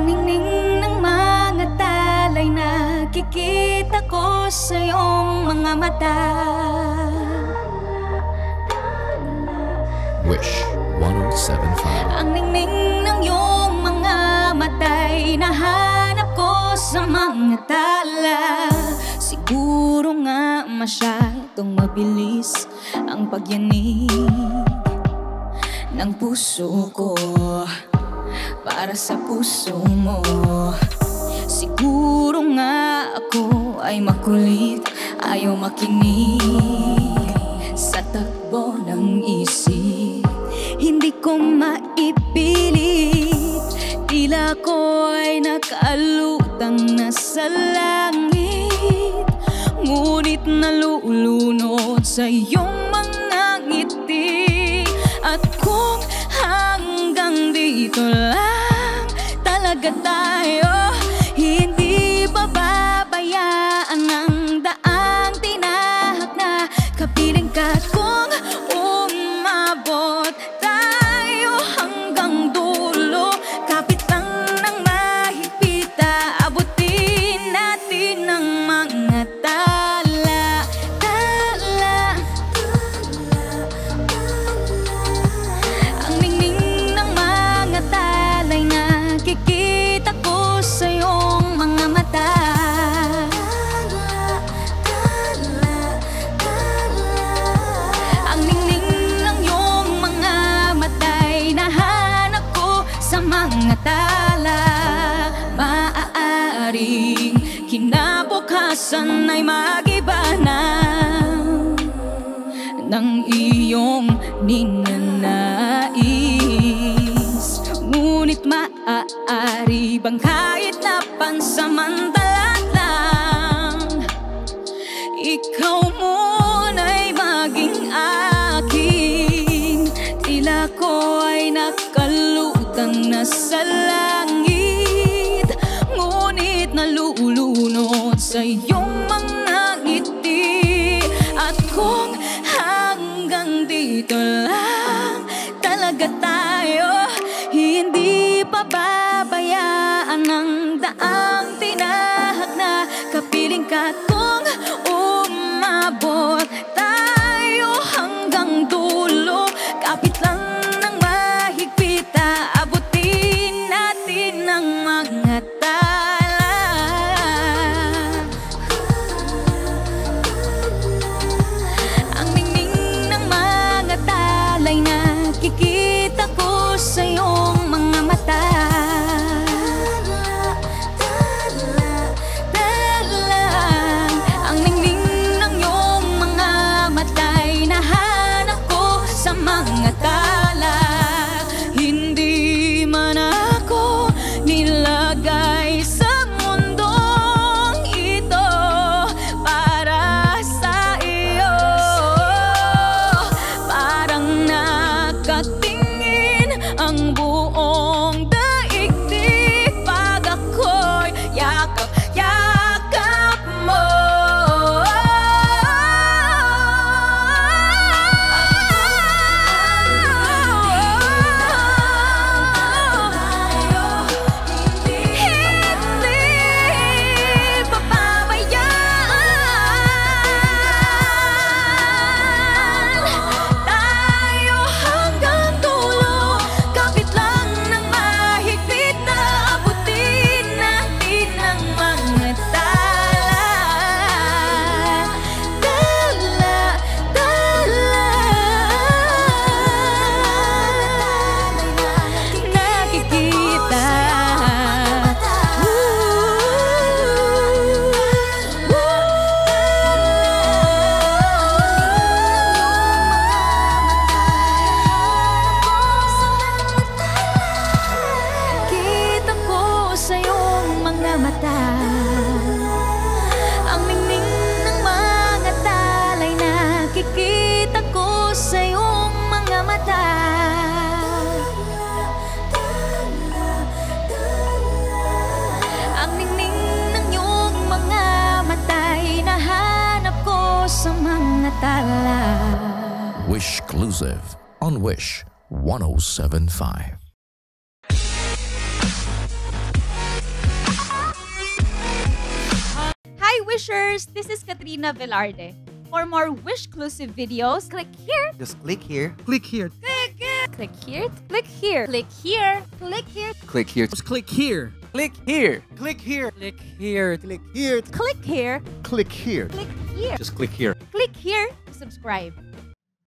Ang ningning ng mga talay Nakikita ko sa iyong mga mata. Wish 107.5 Ang ningning ng iyong mga matay Nahanap ko sa mga tala. Siguro nga masyadong mabilis Ang pagyanig ng puso ko. Para sa puso mo. Siguro nga ako ay makulit Ayaw makinig sa takbo ng isip. Hindi ko maipilit Tila ko ay nakalutang na sa langit. Ngunit nalulunod sa iyong mga ngiti. At kung hanggang dito lang talaga tayo mga tala Maaaring kinabukasan ay magiba na ng iyong ninanais. Ngunit maaari bang kahit na pansamantala lang Ikaw sa iyong mga ngiti At kung hanggang dito lang talaga tayo mga Wish exclusive on Wish 1075. Hi, Wishers! This is Katrina Velarde. For more Wish-clusive videos, click here, Just click here. Click here. click here, click here, click here, click here, click here, Click here. Just click here. Click here. Click here. Click here. Click here. click here, Click here. click here, Just click here. click here to subscribe.